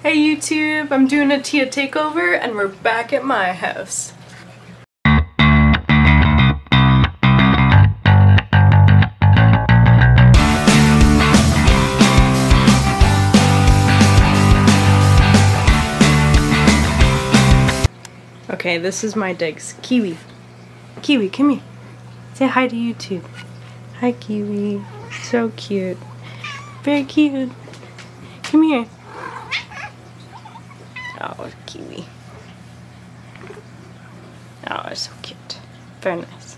Hey YouTube, I'm doing a Tia takeover and we're back at my house. Okay, this is my digs. Kiwi. Kiwi, come here. Say hi to YouTube. Hi Kiwi. So cute. Very cute. Come here. Oh, Kiwi. Oh, it's so cute. Very nice.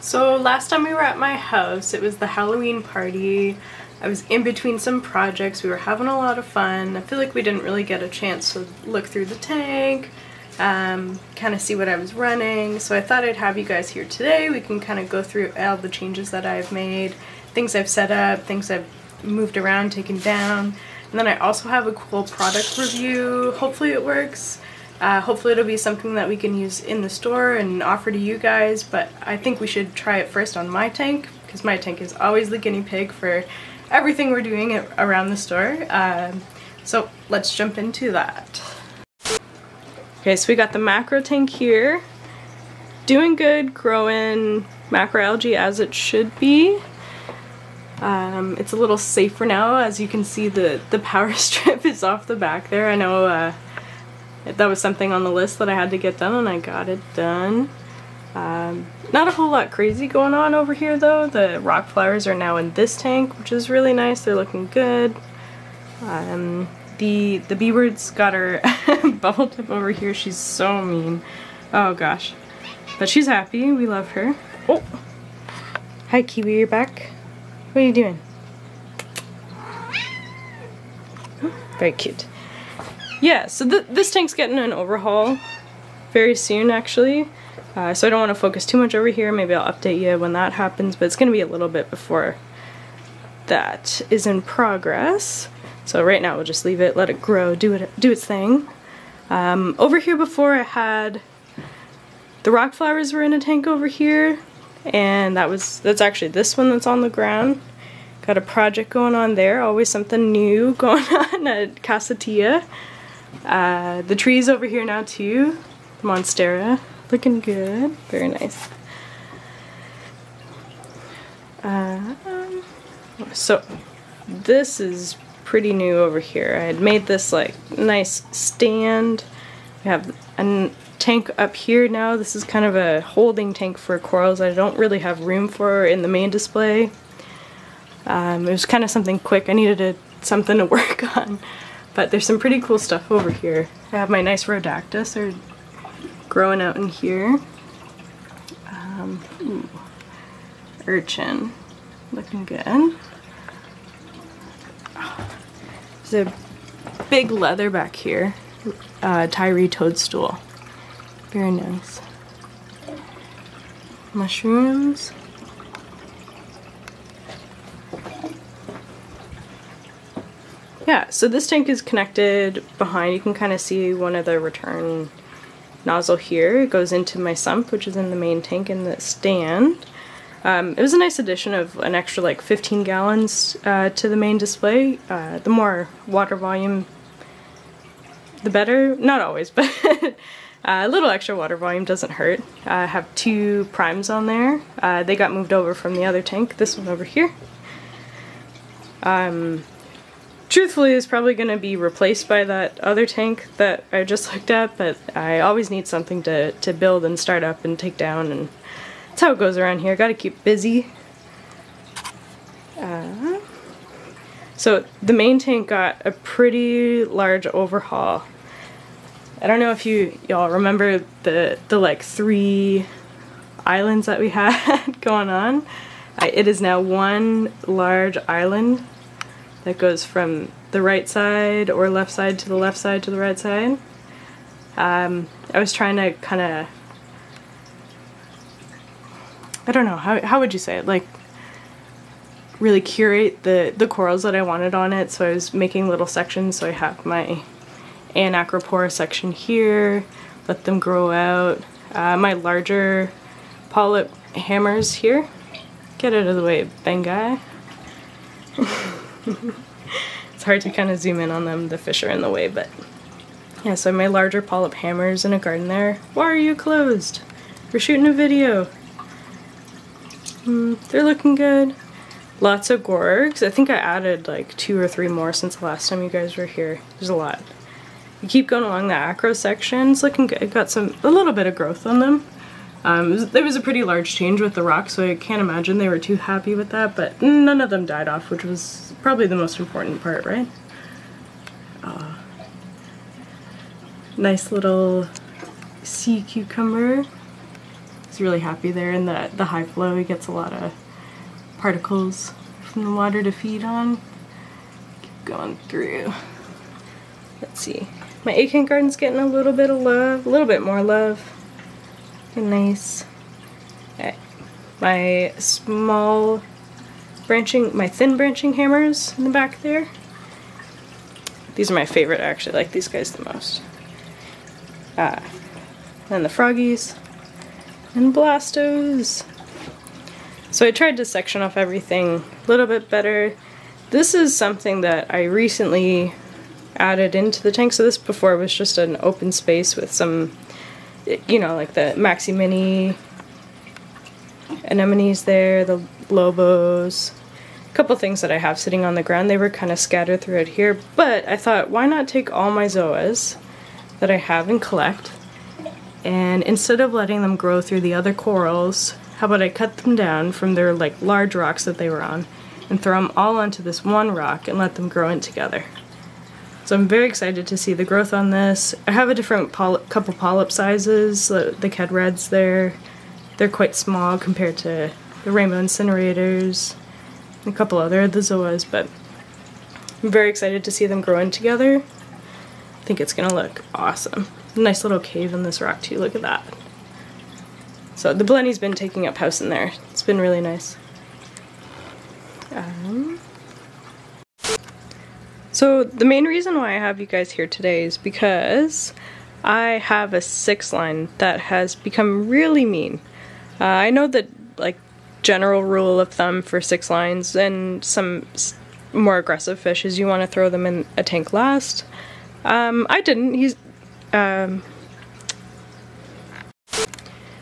So last time we were at my house, it was the Halloween party. I was in between some projects. We were having a lot of fun. I feel like we didn't really get a chance to look through the tank, um, kind of see what I was running. So I thought I'd have you guys here today. We can kind of go through all the changes that I've made, things I've set up, things I've moved around, taken down. And then I also have a cool product review. Hopefully it works. Uh, hopefully it'll be something that we can use in the store and offer to you guys, but I think we should try it first on my tank, because my tank is always the guinea pig for everything we're doing around the store. Um, so let's jump into that. Okay, so we got the macro tank here. Doing good, growing macroalgae as it should be. Um, it's a little safer now, as you can see the, the power strip is off the back there. I know uh, that was something on the list that I had to get done and I got it done. Um, not a whole lot crazy going on over here though. The rock flowers are now in this tank, which is really nice. They're looking good. Um, the the bee bird's got her bubble tip over here. She's so mean. Oh gosh. But she's happy. We love her. Oh! Hi Kiwi, you're back. What are you doing? Very cute. Yeah, so th this tank's getting an overhaul very soon actually. Uh, so I don't want to focus too much over here. Maybe I'll update you when that happens, but it's going to be a little bit before that is in progress. So right now we'll just leave it, let it grow, do it, do its thing. Um, over here before I had the rock flowers were in a tank over here, and that was that's actually this one that's on the ground. Got a project going on there, always something new going on at Casa Tia. Uh, the trees over here now too, Monstera. Looking good. Very nice. Uh, so this is pretty new over here. I had made this like nice stand. We have a tank up here now. This is kind of a holding tank for corals I don't really have room for in the main display. Um, it was kind of something quick. I needed a, something to work on. But there's some pretty cool stuff over here. I have my nice rhodactis are growing out in here. Um, ooh, urchin, looking good. there's a big leather back here, uh, Tyree toadstool. Very nice. Mushrooms. Yeah, so this tank is connected behind. You can kind of see one of the return nozzle here. It goes into my sump, which is in the main tank in the stand. Um, it was a nice addition of an extra like 15 gallons uh, to the main display. Uh, the more water volume, the better. Not always, but a little extra water volume doesn't hurt. I have two primes on there. Uh, they got moved over from the other tank, this one over here. Um, truthfully is probably going to be replaced by that other tank that I just looked at, but I always need something to, to build and start up and take down, and that's how it goes around here. Gotta keep busy. So the main tank got a pretty large overhaul. I don't know if you y'all remember the the like three islands that we had going on. I, it is now one large island that goes from the right side or left side to the left side to the right side. Um, I was trying to kind of, I don't know, how, how would you say it? Like, really curate the, the corals that I wanted on it. So I was making little sections. So I have my Anacropora section here, let them grow out. Uh, my larger polyp hammers here. Get out of the way, Banggai. it's hard to kind of zoom in on them. The fish are in the way, but yeah, so my larger polyp hammers in a garden there. Why are you closed? We're shooting a video. Mm, they're looking good. Lots of gorgs. I think I added like two or three more since the last time you guys were here. There's a lot. You keep going along the acro sections, looking good. Got some a little bit of growth on them. Um, was, there was a pretty large change with the rock, so I can't imagine they were too happy with that, but none of them died off, which was probably the most important part, right? Uh, nice little sea cucumber. He's really happy there in the, the high flow. He gets a lot of particles from the water to feed on. Keep going through. Let's see. My acorn garden's getting a little bit of love, a little bit more love. Nice. Okay. My small branching, my thin branching hammers in the back there. These are my favorite, I actually like these guys the most. Ah, and the froggies and blastos. So I tried to section off everything a little bit better. This is something that I recently added into the tank. So this before was just an open space with some, you know, like the Maxi Mini anemones there, the lobos, a couple things that I have sitting on the ground. They were kind of scattered throughout here, but I thought, why not take all my zoas that I have and collect, and instead of letting them grow through the other corals, how about I cut them down from their like large rocks that they were on and throw them all onto this one rock and let them grow in together. So I'm very excited to see the growth on this. I have a different couple polyp sizes, the, Ked Reds there. They're quite small compared to the Rainbow Incinerators, a couple other the Zoas, but I'm very excited to see them grow in together. I think it's gonna look awesome. Nice little cave in this rock too, look at that. So the Blenny's been taking up house in there. It's been really nice. Um, so the main reason why I have you guys here today is because I have a six line that has become really mean. Uh, I know that like general rule of thumb for six lines and some more aggressive fish is you want to throw them in a tank last. Um, I didn't. He's um,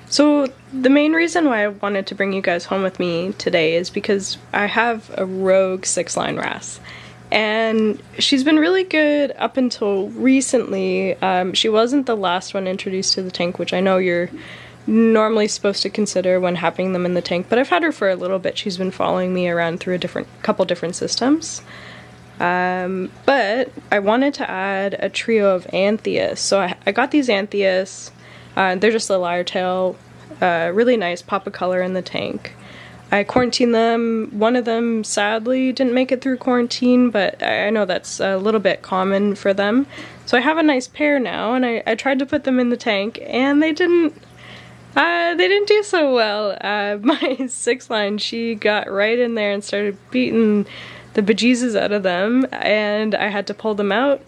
so the main reason why I wanted to bring you guys home with me today is because I have a rogue six line wrasse. and she's been really good up until recently. Um, she wasn't the last one introduced to the tank, which I know you're normally supposed to consider when having them in the tank, but I've had her for a little bit. She's been following me around through a different couple different systems. Um, but I wanted to add a trio of Anthias. So I, I got these Anthias uh, they're just a lyre-tail, uh, really nice pop of color in the tank. I quarantined them. One of them sadly didn't make it through quarantine, but I know that's a little bit common for them. So I have a nice pair now, and I, I tried to put them in the tank, and they didn't uh, they didn't do so well. Uh, my six line, she got right in there and started beating the bejesus out of them, and I had to pull them out.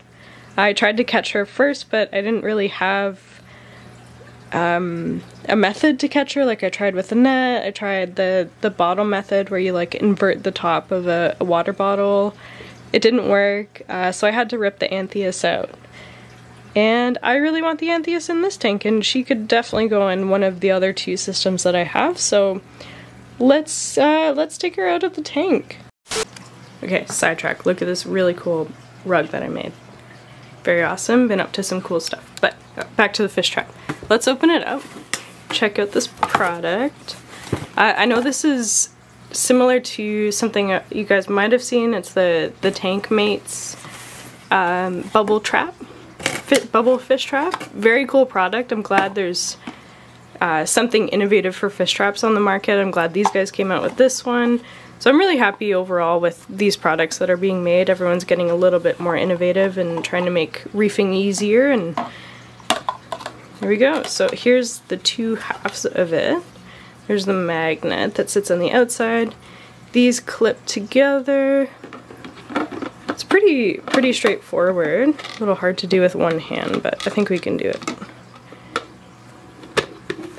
I tried to catch her first, but I didn't really have um, a method to catch her. Like I tried with the net, I tried the, the bottle method where you like invert the top of a, a water bottle. It didn't work, uh, so I had to rip the Anthias out. And I really want the Anthias in this tank, and she could definitely go in one of the other two systems that I have, so let's, uh, let's take her out of the tank. Okay, sidetrack. Look at this really cool rug that I made. Very awesome, been up to some cool stuff. But back to the fish trap let's open it up. Check out this product. I, I know this is similar to something you guys might have seen. It's the, the Tank Mates um, Bubble Trap, Fit Bubble Fish Trap. Very cool product. I'm glad there's uh, something innovative for fish traps on the market. I'm glad these guys came out with this one. So I'm really happy overall with these products that are being made. Everyone's getting a little bit more innovative and trying to make reefing easier and here we go. So here's the two halves of it. There's the magnet that sits on the outside. These clip together. It's pretty pretty straightforward. A little hard to do with one hand, but I think we can do it.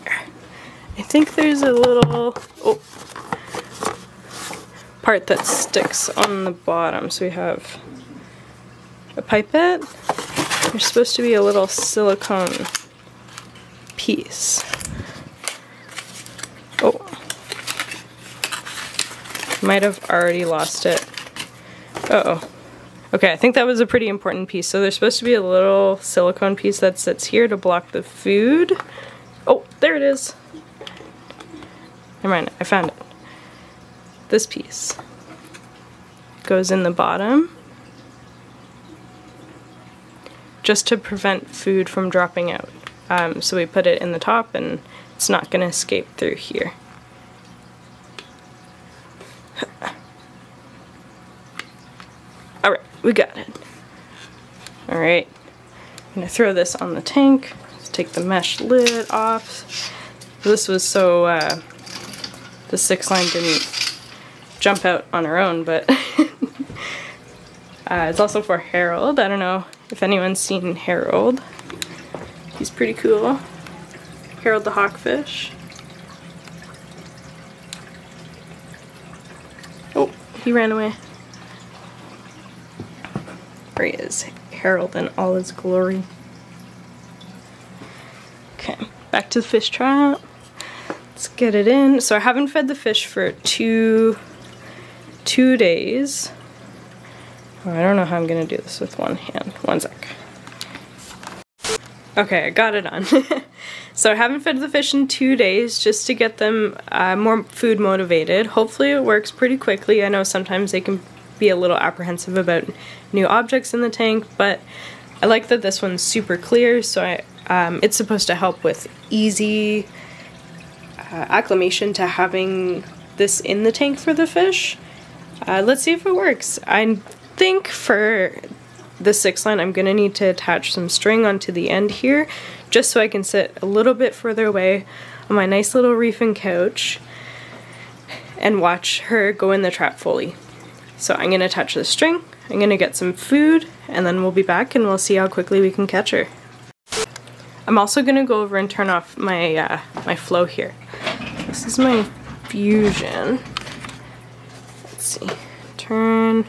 There. I think there's a little oh part that sticks on the bottom. So we have a pipette. There's supposed to be a little silicone piece. Oh. Might have already lost it. Uh oh Okay, I think that was a pretty important piece. So there's supposed to be a little silicone piece that sits here to block the food. Oh, there it is. Never mind, I found it. This piece goes in the bottom just to prevent food from dropping out. Um, so we put it in the top and it's not going to escape through here. Alright, we got it. Alright, I'm going to throw this on the tank. Let's take the mesh lid off. This was so uh, the six line didn't jump out on her own, but uh, it's also for Harold. I don't know if anyone's seen Harold. He's pretty cool. Harold the Hawkfish. Oh, he ran away. There he is, Harold in all his glory. Okay, back to the fish trap. Let's get it in. So I haven't fed the fish for two, two days. Oh, I don't know how I'm gonna do this with one hand. One sec. Okay, I got it on. so I haven't fed the fish in two days just to get them uh, more food motivated. Hopefully it works pretty quickly. I know sometimes they can be a little apprehensive about new objects in the tank, but I like that this one's super clear, so I, um, it's supposed to help with easy uh, acclimation to having this in the tank for the fish. Uh, let's see if it works. I think for the six line I'm gonna need to attach some string onto the end here just so I can sit a little bit further away on my nice little reefing couch and watch her go in the trap fully. So I'm gonna attach the string, I'm gonna get some food, and then we'll be back and we'll see how quickly we can catch her. I'm also gonna go over and turn off my, uh, my flow here. This is my fusion. Let's see, turn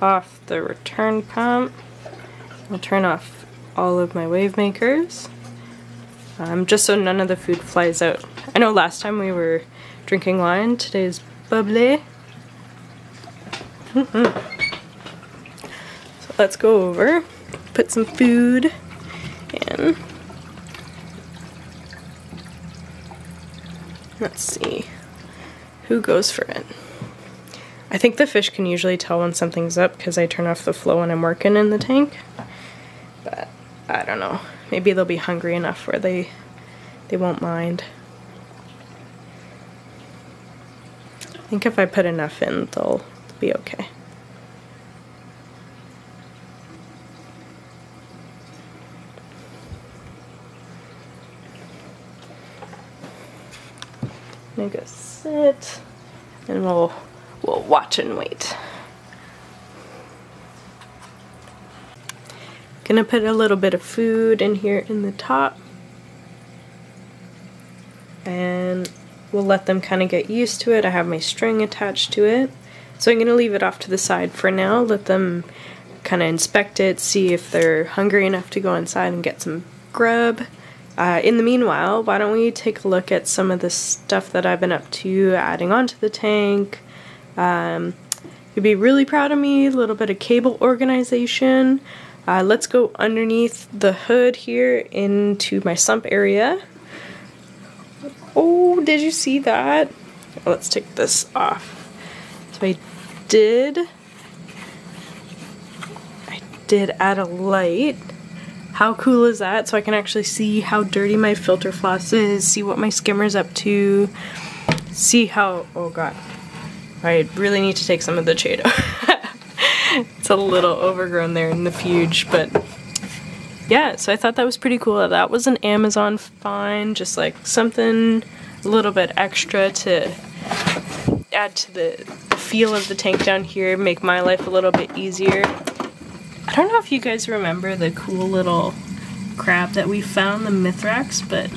off the return pump. I'll turn off all of my wave makers. Um, just so none of the food flies out. I know last time we were drinking wine, today's bubbly. so let's go over, put some food in. Let's see, who goes for it? I think the fish can usually tell when something's up because I turn off the flow when I'm working in the tank. But I don't know. Maybe they'll be hungry enough where they they won't mind. I think if I put enough in, they'll be okay. I'm gonna go sit and we'll We'll watch and wait. Gonna put a little bit of food in here in the top. And we'll let them kind of get used to it. I have my string attached to it. So I'm gonna leave it off to the side for now, let them kind of inspect it, see if they're hungry enough to go inside and get some grub. Uh, in the meanwhile, why don't we take a look at some of the stuff that I've been up to adding onto the tank, um, you'd be really proud of me. A little bit of cable organization. Uh, let's go underneath the hood here into my sump area. Oh, did you see that? Let's take this off. So I did, I did add a light. How cool is that? So I can actually see how dirty my filter floss is, see what my skimmer's up to, see how, oh god, I really need to take some of the Chaeto. it's a little overgrown there in the fuge, but yeah, so I thought that was pretty cool. That was an Amazon find, just like something a little bit extra to add to the, the feel of the tank down here, make my life a little bit easier. I don't know if you guys remember the cool little crab that we found, the Mithrax, but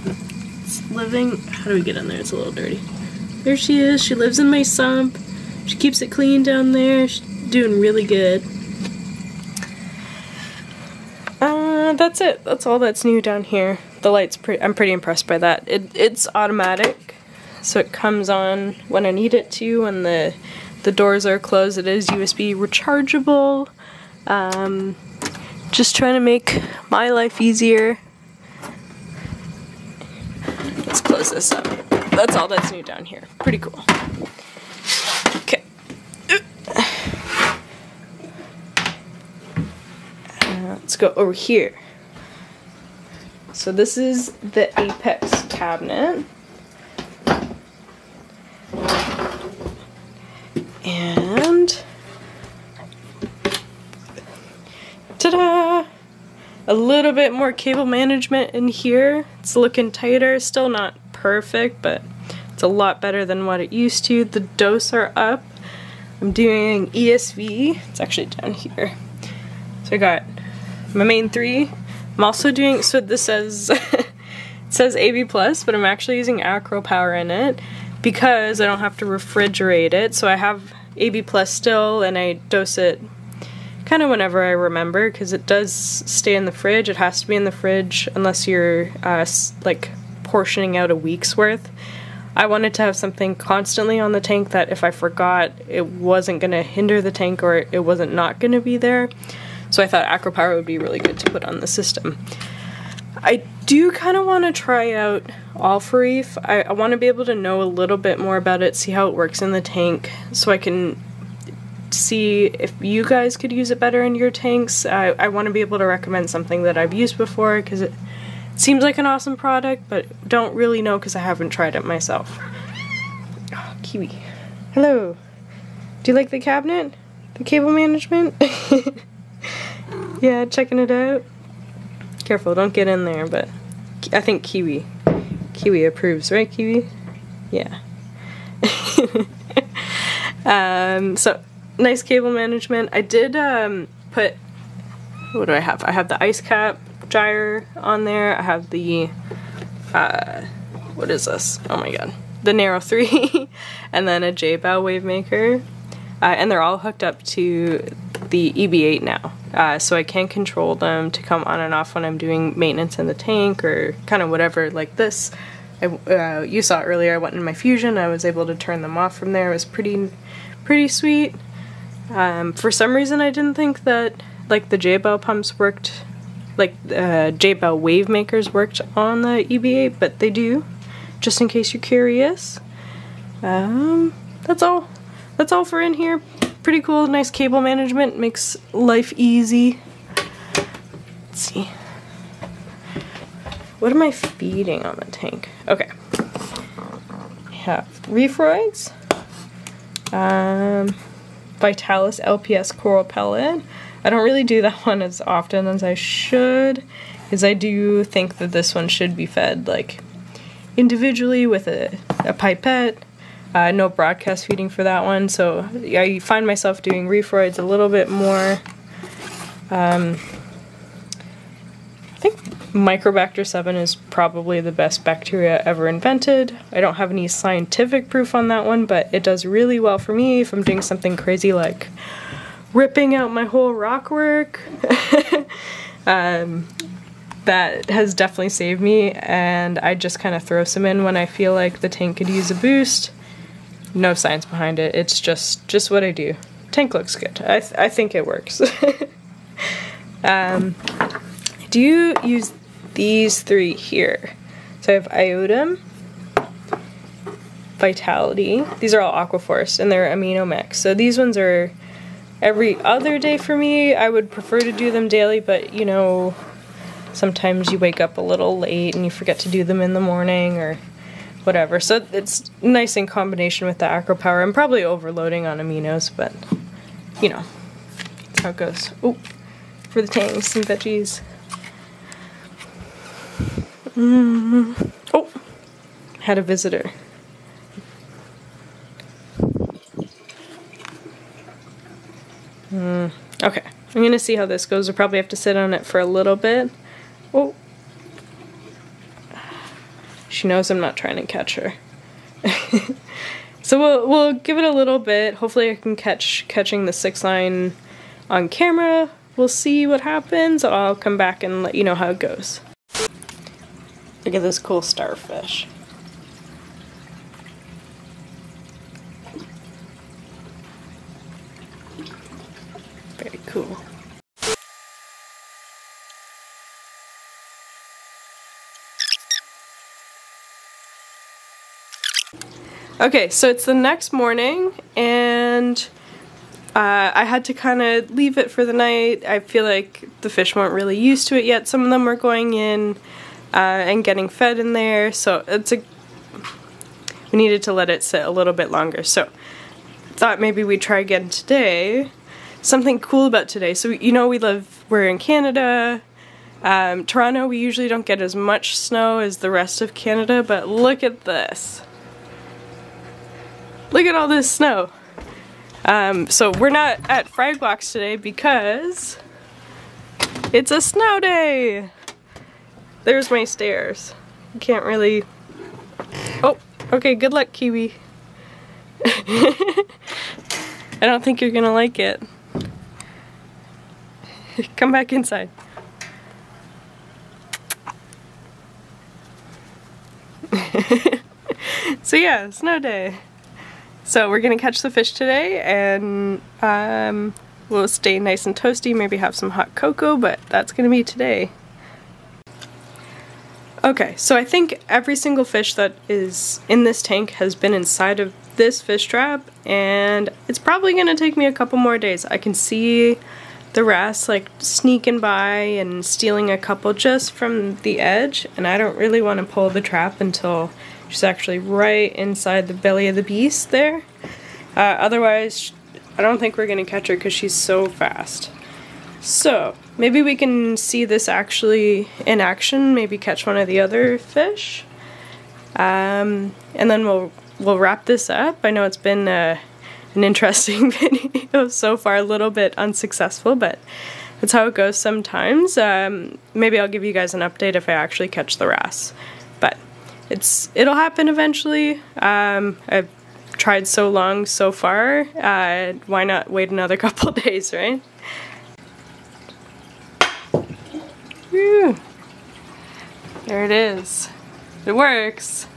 it's living, how do we get in there? It's a little dirty. There she is, she lives in my sump. She keeps it clean down there. She's doing really good. Uh, that's it. That's all that's new down here. The light's pretty. I'm pretty impressed by that. It it's automatic, so it comes on when I need it to. When the the doors are closed, it is USB rechargeable. Um, just trying to make my life easier. Let's close this up. That's all that's new down here. Pretty cool. Okay. Uh, let's go over here. So this is the Apex cabinet. And ta-da! A little bit more cable management in here. It's looking tighter, still not perfect, but it's a lot better than what it used to. The dose are up. I'm doing ESV. It's actually down here. So I got my main three. I'm also doing, so this says, it says AB+, Plus, but I'm actually using Acro Power in it because I don't have to refrigerate it. So I have AB Plus still and I dose it kind of whenever I remember because it does stay in the fridge. It has to be in the fridge unless you're uh, like portioning out a week's worth. I wanted to have something constantly on the tank that if I forgot, it wasn't going to hinder the tank or it wasn't not going to be there. So I thought Acropower would be really good to put on the system. I do kind of want to try out All-For-Reef. I, I want to be able to know a little bit more about it, see how it works in the tank, so I can see if you guys could use it better in your tanks. I, I want to be able to recommend something that I've used before because it seems like an awesome product, but don't really know because I haven't tried it myself. Oh, Kiwi. Hello. Do you like the cabinet? The cable management? yeah, checking it out. Careful, don't get in there, but I think Kiwi. Kiwi approves, right, Kiwi? Yeah. um, so, nice cable management. I did um, put, what do I have? I have the ice cap gyre on there. I have the, uh, what is this? Oh my god. The Nero 3, and then a Jebao wave maker. Uh, and they're all hooked up to the EB8 now. Uh, so I can control them to come on and off when I'm doing maintenance in the tank or kind of whatever like this. I, uh, you saw earlier I went in my Fusion, I was able to turn them off from there. It was pretty, pretty sweet. Um, for some reason I didn't think that like the Jebao pumps worked, like uh, Jebao wave makers worked on the EB8, but they do, just in case you're curious. Um, that's all. That's all for in here pretty cool. Nice cable management. Makes life easy. Let's see. What am I feeding on the tank? Okay. I have Reefroids. Um, Vitalis LPS Coral Pellet. I don't really do that one as often as I should, because I do think that this one should be fed like individually with a, a pipette uh, no broadcast feeding for that one, so I find myself doing Reefroids a little bit more. Um, I think Microbacter 7 is probably the best bacteria ever invented. I don't have any scientific proof on that one, but it does really well for me if I'm doing something crazy like ripping out my whole rock work. um, that has definitely saved me, and I just kind of throw some in when I feel like the tank could use a boost no science behind it. It's just just what I do. Tank looks good. I th I think it works. um, do you use these three here? So I have iodum, Vitality. These are all Aquaforest and they're amino mix. So these ones are every other day for me. I would prefer to do them daily, but you know, sometimes you wake up a little late and you forget to do them in the morning or whatever. So it's nice in combination with the acro power. I'm probably overloading on aminos, but you know, that's how it goes. Oh, for the tangs and veggies. Mm. Oh, had a visitor. Mm. Okay, I'm gonna see how this goes. I'll probably have to sit on it for a little bit. Oh, She knows I'm not trying to catch her. So we'll we'll give it a little bit. Hopefully I can catch catching the six line on camera. We'll see what happens. I'll come back and let you know how it goes. Look at this cool starfish. Very cool. Okay, so it's the next morning and uh, I had to kind of leave it for the night. I feel like the fish weren't really used to it yet. Some of them were going in uh, and getting fed in there, so it's a we needed to let it sit a little bit longer. So thought maybe we'd try again today. Something cool about today. So you know we live we're in Canada. Um, Toronto we usually don't get as much snow as the rest of Canada, but look at this. Look at all this snow. Um, so we're not at Frag Box today because it's a snow day. There's my stairs. You can't really... Oh, okay, good luck, Kiwi. I don't think you're gonna like it. Come back inside. so yeah, snow day. So we're gonna catch the fish today and um, we'll stay nice and toasty, maybe have some hot cocoa, but that's gonna be today. Okay, so I think every single fish that is in this tank has been inside of this fish trap and it's probably gonna take me a couple more days. I can see the wrasse like sneaking by and stealing a couple just from the edge and I don't really want to pull the trap until She's actually right inside the belly of the beast there. Uh, otherwise, I don't think we're going to catch her because she's so fast. So, maybe we can see this actually in action, maybe catch one of the other fish. Um, and then we'll we'll wrap this up. I know it's been uh, an interesting video so far, a little bit unsuccessful, but that's how it goes sometimes. Um, maybe I'll give you guys an update if I actually catch the wrasse. It's it'll happen eventually. Um, I've tried so long so far. Uh, why not wait another couple days, right? Whew. There it is. It works.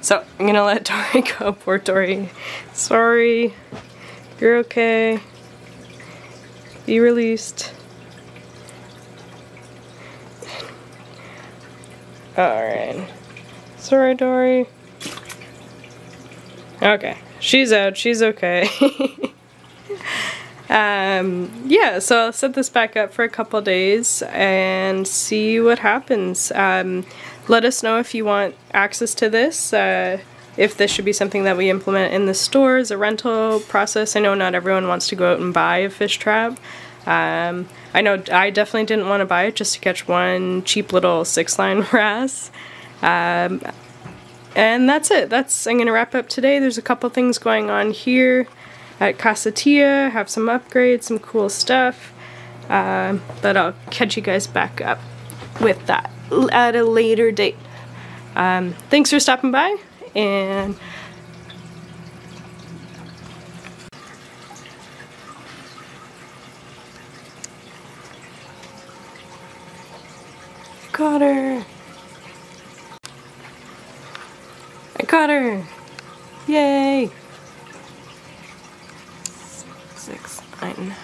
So I'm gonna let Tori go. Poor Tori. Sorry. You're okay. Be released. Alright. Sorry, Dory. Okay, she's out. She's okay. um, yeah, so I'll set this back up for a couple days and see what happens. Um, let us know if you want access to this. Uh, if this should be something that we implement in the stores, a rental process. I know not everyone wants to go out and buy a fish trap. Um, I know I definitely didn't want to buy it just to catch one cheap little six line wrasse. Um, and that's it. That's I'm gonna wrap up today. There's a couple things going on here at Casa Tia. Have some upgrades, some cool stuff. Um, but I'll catch you guys back up with that at a later date. Um, thanks for stopping by and got her. Caught her! Yay! Six, nine.